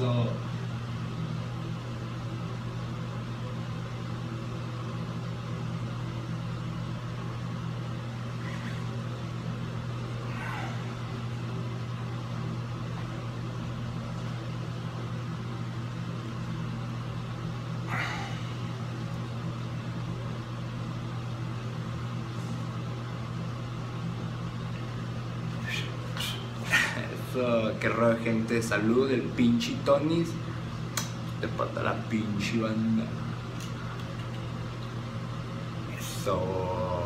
Eso. Eso, qué rollo gente, salud, el pinche Tonis. Te pata la pinche banda. Eso.